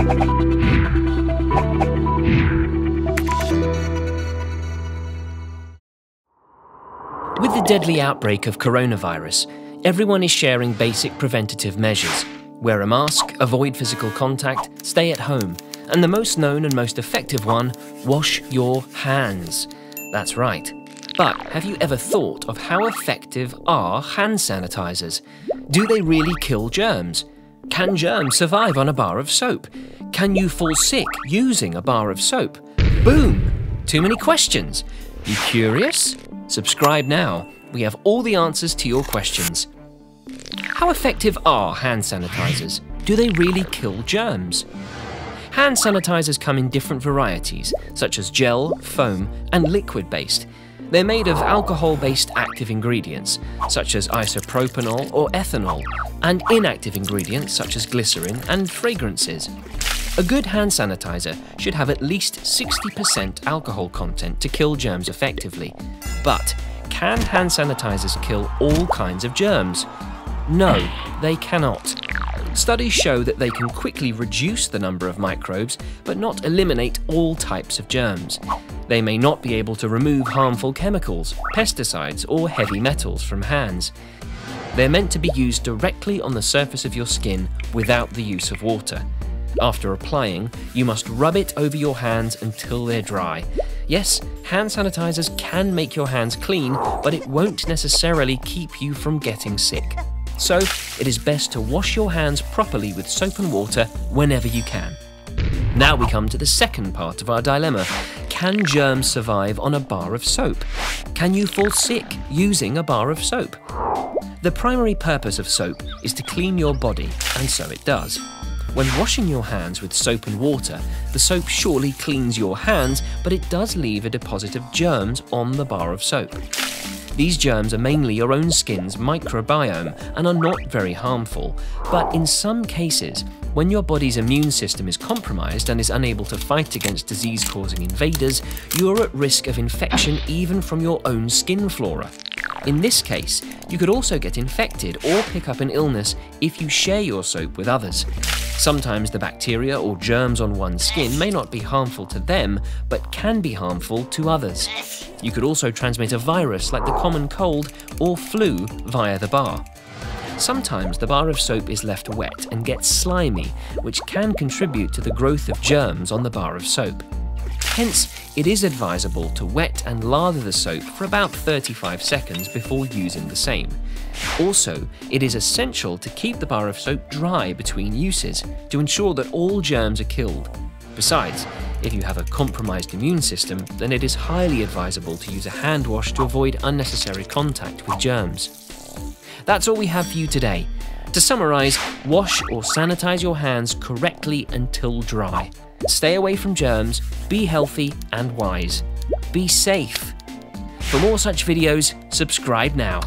With the deadly outbreak of coronavirus, everyone is sharing basic preventative measures. Wear a mask, avoid physical contact, stay at home, and the most known and most effective one, wash your hands. That's right. But have you ever thought of how effective are hand sanitizers? Do they really kill germs? Can germs survive on a bar of soap? Can you fall sick using a bar of soap? Boom! Too many questions. You curious? Subscribe now. We have all the answers to your questions. How effective are hand sanitizers? Do they really kill germs? Hand sanitizers come in different varieties, such as gel, foam, and liquid based. They're made of alcohol based active ingredients, such as isopropanol or ethanol, and inactive ingredients such as glycerin and fragrances. A good hand sanitizer should have at least 60% alcohol content to kill germs effectively. But can hand sanitizers kill all kinds of germs? No, they cannot. Studies show that they can quickly reduce the number of microbes, but not eliminate all types of germs. They may not be able to remove harmful chemicals, pesticides, or heavy metals from hands. They're meant to be used directly on the surface of your skin without the use of water. After applying, you must rub it over your hands until they're dry. Yes, hand sanitizers can make your hands clean, but it won't necessarily keep you from getting sick. So, it is best to wash your hands properly with soap and water whenever you can. Now we come to the second part of our dilemma. Can germs survive on a bar of soap? Can you fall sick using a bar of soap? The primary purpose of soap is to clean your body, and so it does. When washing your hands with soap and water, the soap surely cleans your hands, but it does leave a deposit of germs on the bar of soap. These germs are mainly your own skin's microbiome and are not very harmful, but in some cases, when your body's immune system is compromised and is unable to fight against disease causing invaders, you are at risk of infection even from your own skin flora. In this case, you could also get infected or pick up an illness if you share your soap with others. Sometimes the bacteria or germs on one's skin may not be harmful to them, but can be harmful to others. You could also transmit a virus like the common cold or flu via the bar. Sometimes the bar of soap is left wet and gets slimy, which can contribute to the growth of germs on the bar of soap. Hence, it is advisable to wet and lather the soap for about 35 seconds before using the same. Also, it is essential to keep the bar of soap dry between uses to ensure that all germs are killed. Besides, if you have a compromised immune system, then it is highly advisable to use a hand wash to avoid unnecessary contact with germs. That's all we have for you today. To summarise, wash or sanitize your hands correctly until dry. Stay away from germs, be healthy and wise. Be safe. For more such videos, subscribe now.